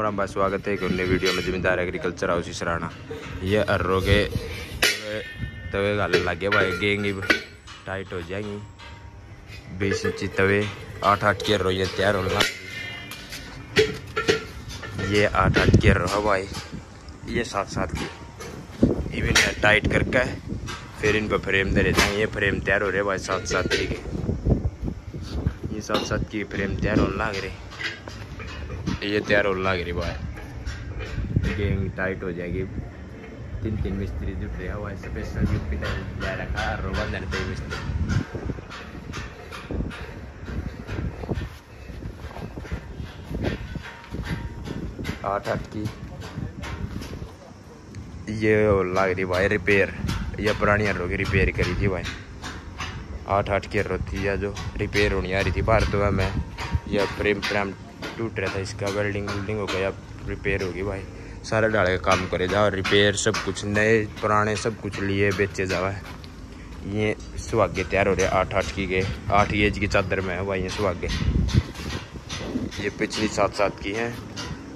राम भाई स्वागत है एक नई वीडियो में जमींदार एग्रीकल्चर हाउस सराना ये अर्रो के तवे गाले लगे भाई, गेंगी टाइट हो जाएँगी। बीस इंची तवे आठ आठ की अर्रो ये तैयार होना। ये आठ आठ की अर्रो है भाई, ये सात सात की इवन टाइट करके, फिर इन पर फ्रेम दे देते हैं ये फ्रेम तैयार हो रहे भाई सात सात की ये सात सात की फ्रेम तैयार होने लग रहे। ये तैयार होने लग रही बाय गेंग टाइट हो जाएगी. तीन तीन मिस्त्री जुट रहे हुआ स्पेशल यूपी जा रखा रोबा धरते मिस्त्री. आठ आठ की. ये लग रही भाई रिपेयर ये पुरानी हरों की रिपेयर करी थी भाई आठ आठ की हरो थी, या जो रिपेयर होनी आ रही थी, बाहर तो मैं. यह प्रेम फ्रेम टूट रहा था, इसका वेल्डिंग वेल्डिंग हो गया रिपेयर होगी भाई। सारे डाले का काम करे जाओ रिपेयर सब कुछ, नए पुराने सब कुछ लिए, बेचे जावा ये सुहागे तैयार हो रहे आठ आठ की के, आठ एज की चादर में है भाई ये सुहागे। ये पिछली सात सात की है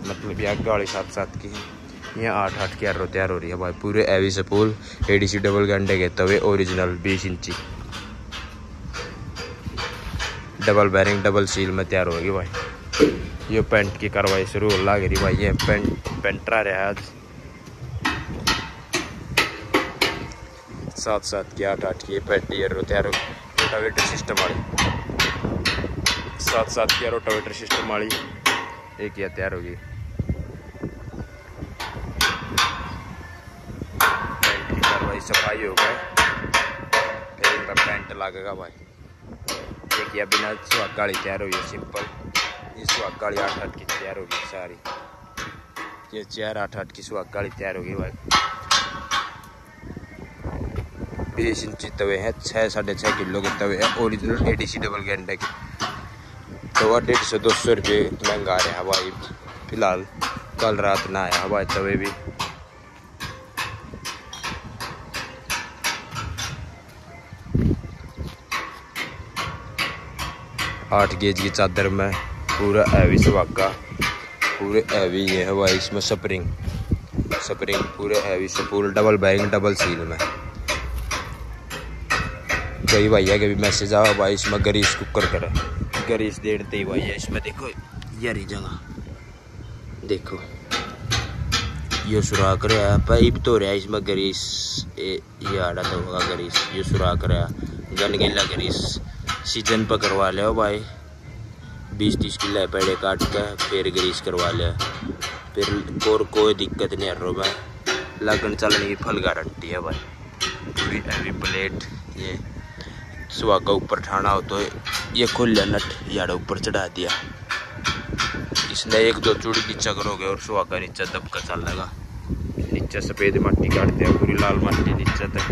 मतलब ये आगे वाली सात सात की है। ये आठ आठ की आरो तैयार हो रही है भाई, पूरे एवी सपूल ए डी सी डबल गंडे के तवे ओरिजिनल बीस इंची। डबल बैरिंग डबल सील में तैयार होगी भाई। ये पेंट की कार्रवाई शुरू हो लग रही भाई, ये पेंट पेंटरा रहा आज। सात सात की आठ आठ की पेंट ये हो रोटावेटर सिस्टम वाली। सात सात की रोटावेटर सिस्टम वाली। एक यह तैयार होगी। पेंट की कार्रवाई सफ़ाई हो गए पेंट लगेगा भाई। एक यह बिना सुहाग गाड़ी तैयार हुई है सिंपल की तैयार सारी ये की भाई बीस इंची तवे हैं छः साढ़े छः किलो के तवे हैं original A D C double गेंडे की तवा डेढ़ सौ दो सौ रुपये महँगा आ रहे हैं भाई फ़िलहाल कल रात ना आया भाई तवे भी आठ गेज की चादर में पूरा हैवी सुहागा। पूरे हैवी ये है भाई, इसमें स्प्रिंग स्प्रिंग पूरे हैवी से पूरे डबल बैरिंग डबल सील में। कई भैया के भी मैसेज आया भाई, इसमें गरीस कुकर करे। गरीस देते ही भैया, इसमें देखो, यारी जगह। देखो। ये सुराख रहा पाइप तो रहा इसमें गरीस ये आड़ा तो होगा गरीस ये सुराख रहा गन गिला गरीस सीज़न पर करवा ले भाई। बीस तीस किलो पेड़े काट कर फिर ग्रीस करवा लिया। फिर और कोई दिक्कत नहीं हर में लगन चलने की फल गारंटी है भाई। पूरी हैवी प्लेट ये सुहागा ऊपर ठाना हो तो ये खुल नट यार ऊपर चढ़ा दिया। इसने एक दो चूड़ी नीचा करोगे और सुहागा नीचे दबका चल लगा। नीचे सफ़ेद मट्टी काटते हैं, पूरी लाल मट्टी नीचे तक।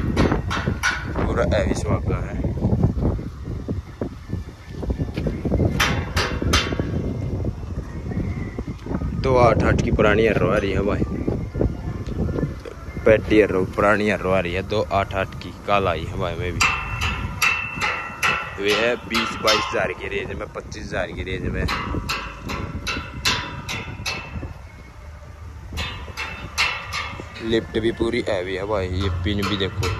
पूरा हैवी सुहागा है। तो आठ आठ की पुरानी हर्रो आ रही है भाई। पैटी हर्रो पुरानी हर्रो आ रही है दो आठ आठ की काल आई है भाई, में भी। वे है बीस बाईस हज़ार की रेंज में, पच्चीस हज़ार की रेंज में। लिफ्ट भी पूरी हैवी है भाई, ये पिन भी देखो।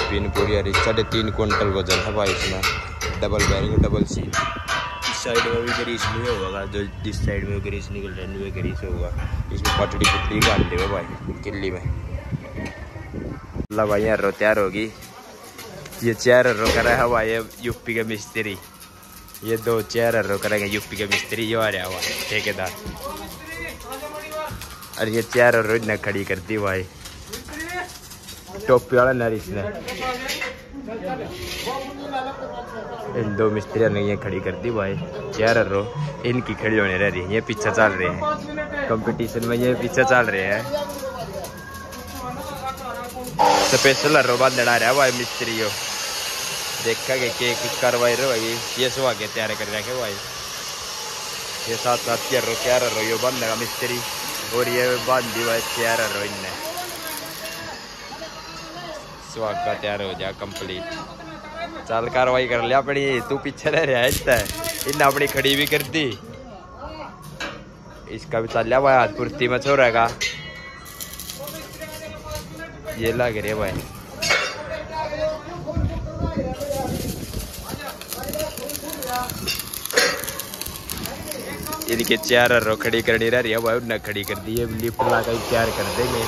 पिन पूरी आ रही साढ़े तीन क्विंटल वज़न है भाई इसमें। Double bearing double seat side में भी ग्रीस नहीं होगा जो जिस साइड में ग्रीस निकल रहा है वो ग्रीस होगा। इसमें पटड़ी पुटड़ी काट दे भाई किल्ली में। मतलब भाई यार तैयार होगी। ये चेयर रो कर रहा है भाई, ये यूपी के मिस्त्री। ये दो चेयर रो करेंगे यूपी के मिस्त्री, ये आ रहा हुआ ठेकेदार। और ये चेयर रो ने खड़ी करती भाई। टोपी वाला नरिश ने इन दो मिस्त्रियों ने ये खड़ी कर दी भाई चार रो इनकी खड़ी होने रह रही ये पीछे चल रहे हैं कंपटीशन में ये पीछे चल रहे हैं स्पेशल रो बाँध रहा है भाई मिस्त्री हो देखा कि केक कार्रवाई रो भाई ये सुहा के तैयार कर रखे भाई ये साथ साथ चार रो चार रो ये बांधेगा मिस्त्री और ये बाँध दी भाई चार रो इनने का तैयार हो जा कंप्लीट चल कार्रवाई कर लिया अपनी तू पीछे रह रहा है इतना अपनी खड़ी भी कर दी इसका भी चल लिया भाई हाथ पूर्ति में छोड़ रहेगा ये लग रही भाई इनके चार रो खड़ी करनी रह रही है भाई उन्हें खड़ी कर दी है लिफ्ट लगा तैयार कर देंगे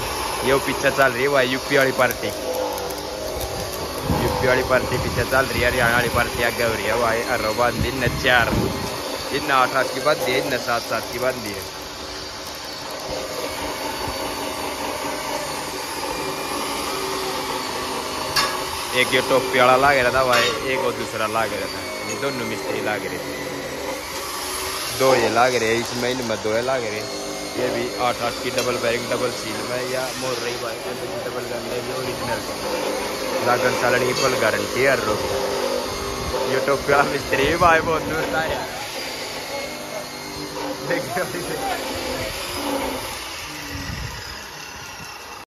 ये पीछे चल रही है भाई यूपी वाली पार्टी यूपी वाली पार्टी पीछे चल रही है, हरियाणा वाली पार्टी आगे हो रही है भाई अरो बाँध दी न चार। इन आठ आठ की बात दी न सात सात की बात दी है। एक ये टोपी वाला लागे रहा था भाई एक और दूसरा लागे रहा था। ये दोनों मिस्त्री लागे रहे थे। दो ये लाग रहे इसमें इनमें दो ये लाग रहे ये भी आठ आठ की डबल बैरिंग डबल सील में या मोर रही बाइक डबल गंदे भी ओरिजिनल लागन सालनी फुल गारंटी हर रो ये तो क्या मिस्त्री